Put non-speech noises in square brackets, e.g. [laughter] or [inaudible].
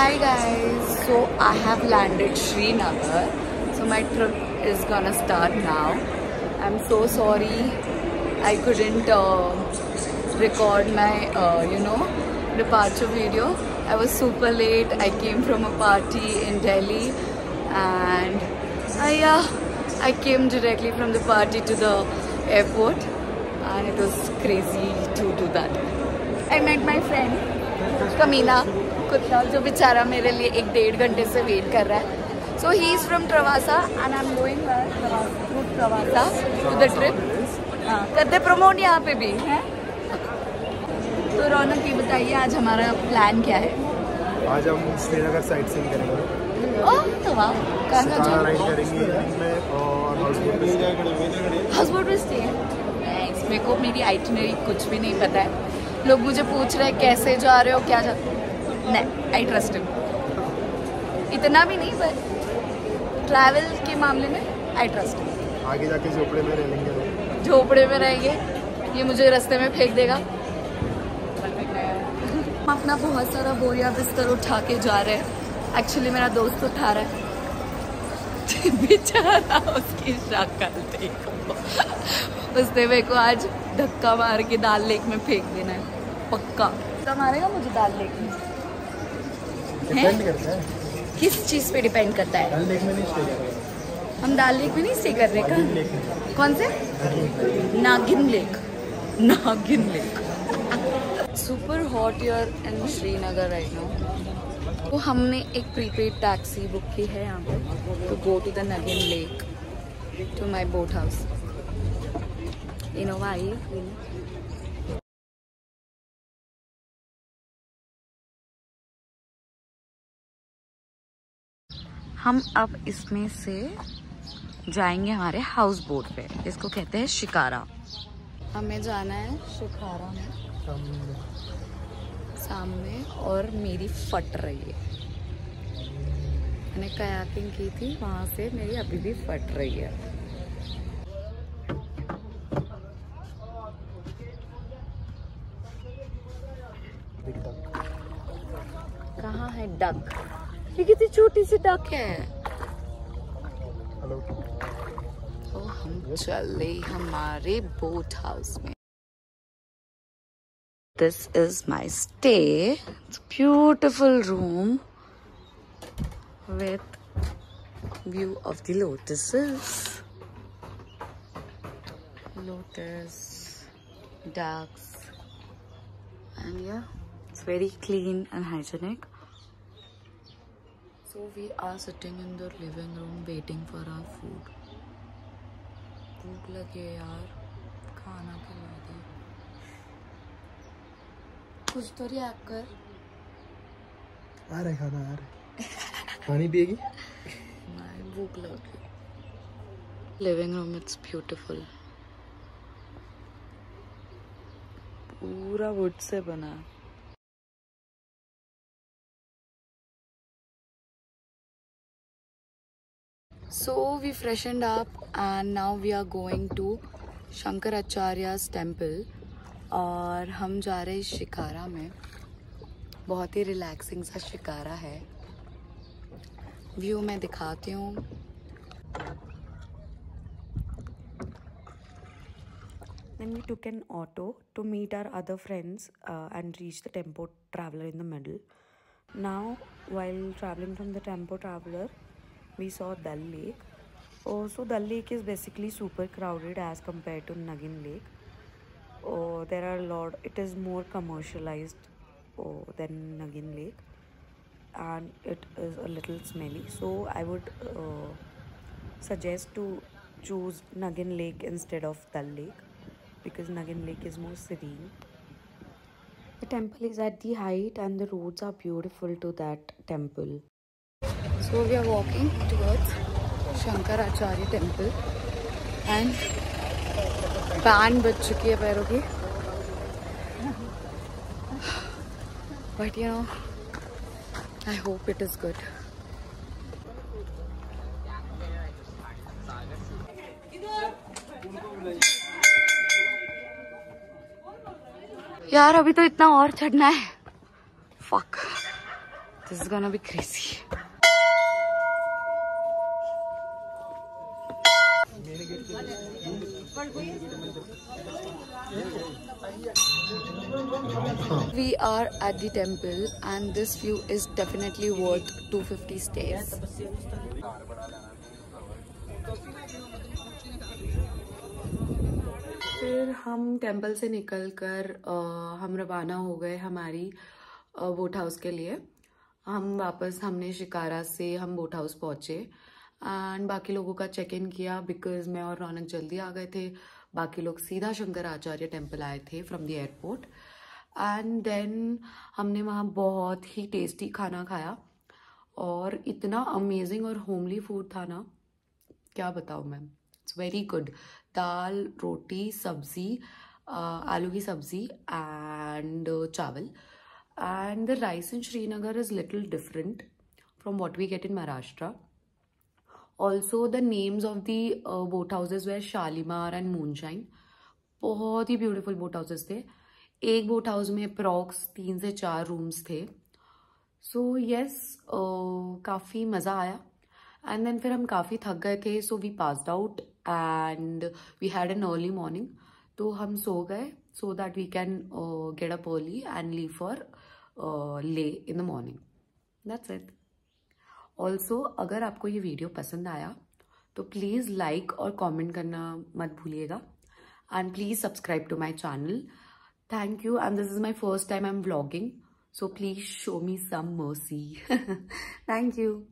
Hi guys, so I have landed Srinagar. So my trip is gonna start now. I'm so sorry I couldn't uh, record my, uh, you know, departure video. I was super late. I came from a party in Delhi and uh, yeah, I came directly from the party to the airport and it was crazy to do that. I met my friend Kamina कुत्ता जो बेचारा मेरे लिए एक डेढ़ घंटे से wait कर रहा है। So he is from Pravasa and I am going through Pravasa to the trip करते प्रमोट यहाँ पे भी है? तो रौनक ये बताइए आज हमारा प्लान क्या है? आज हम श्रीनगर साइड सीइंग करेंगे। ओह तो वाह कहाँ कहाँ शिकारा राइड जाएँगे करेंगे में और हाउस बोट में हाउस बोट में स्टे मेरे को मेरी आइटनरी कुछ भी नहीं पता है। लोग मुझे पूछ रहे हैं कैसे जा रहे हो क्या जा नहीं आई ट्रस्ट इतना भी नहीं पर ट्रैवल के मामले में आई ट्रस्ट आगे जाके झोपड़े में रह लेंगे। लोग झोपड़े में रहेंगे ये मुझे रास्ते में फेंक देगा। हम अपना बहुत सारा बोरिया बिस्तर उठा के जा रहे हैं। एक्चुअली मेरा दोस्त उठा रहा है। बेचारा उसकी शक्ल देखो। उसने मेरे को आज धक्का मार के दाल लेक में फेंक देना है। पक्का। धक्का मारेगा मुझे दाल लेक में? डिपेंड करता है। किस चीज़ पे डिपेंड करता है? डल लेक में नहीं स्टे करेंगे हम दाल लेक में नहीं स्टे कर रहे का कौन से? Nagin lake. Nagin lake. Super hot year in Srinagar right now तो हमने एक प्रीपेड टैक्सी बुक की है यहाँ पे to go to the Nagin lake to my boat house Innova I हम अब इसमें से जाएँगे हमारे हाउस बोट पे। इसको कहते हैं शिकारा। हमें जाना है शिकारा में। सामने। और मेरी फट रही है। मैंने कयाकिंग की थी वहाँ से मेरी अभी भी फट रही है। कहाँ है डक ये कितनी छोटी सी डक है हेलो तो हम चले हमारे बोट हाउस में This is my stay. It's a beautiful room with view of the lotuses. Lotus, ducks, and yeah, it's very clean and hygienic. So we are sitting in the living room waiting for our food. भूख लगे यार खाना खिला दे कुछ तो react कर आ रहे खाना आ रहे पानी पिएगी? नहीं भूख लगी लिविंग रूम इट्स ब्यूटीफुल पूरा वुड से बना। है so, we freshened up and now we are going to shankar acharya's temple. और हम जा रहे हैं शिकारा में। बहुत ही रिलैक्सिंग सा शिकारा है। व्यू मैं दिखाती हूँ। Then we took an auto to meet our other friends and reach the tempo traveller in the middle now while travelling from the tempo traveller we saw Dal Lake. Oh, so Dal Lake is basically super crowded as compared to Nagin Lake. Oh, there are a lot. It is more commercialized oh, than Nagin Lake, and it is a little smelly. So I would uh, suggest to choose Nagin Lake instead of Dal Lake because Nagin Lake is more serene. The temple is at the height and the roads are beautiful to that temple. So we are walking towards Shankaracharya temple and band बज चुकी है पैरों की but you know I hope it is good यार अभी तो इतना और चढ़ना है fuck This is gonna be We are at the temple and this view is definitely worth 250 stairs. फिर हम टेंपल से निकलकर हम रवाना हो गए हमारी बोट हाउस के लिए हम वापस हमने शिकारा से हम बोट हाउस पहुँचे एंड बाकी लोगों का चेक इन किया बिकॉज़ मैं और रौनक जल्दी आ गए थे। बाकी लोग सीधा शंकराचार्य टेंपल आए थे from the airport and then हमने वहाँ बहुत ही टेस्टी खाना खाया। और इतना अमेजिंग और होमली फ़ूड था ना। क्या बताऊँ मैं इट्स वेरी गुड दाल, रोटी, सब्ज़ी आलू की सब्ज़ी एंड चावल। And the rice in Srinagar is little different from what we get in Maharashtra. Also, the names of the boat houses houses Shalimar and Moonshine बहुत ही ब्यूटीफुल बोट हाउसेज थे। एक boat house में approx तीन से चार rooms थे। So so, yes yes, uh, काफ़ी मज़ा आया। एंड देन फिर हम काफ़ी थक गए थे। So we passed out and we had an early morning तो हम सो गए so that we can get up early and leave for Leh in the morning that's it also अगर आपको ये वीडियो पसंद आया तो प्लीज़ लाइक और कॉमेंट करना मत भूलिएगा। And please subscribe to my channel thank you and this is my first time I am blogging so please show me some mercy. [laughs] Thank you.